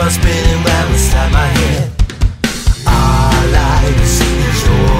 keep on spinning round inside my head. Our lives, yours.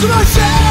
to myself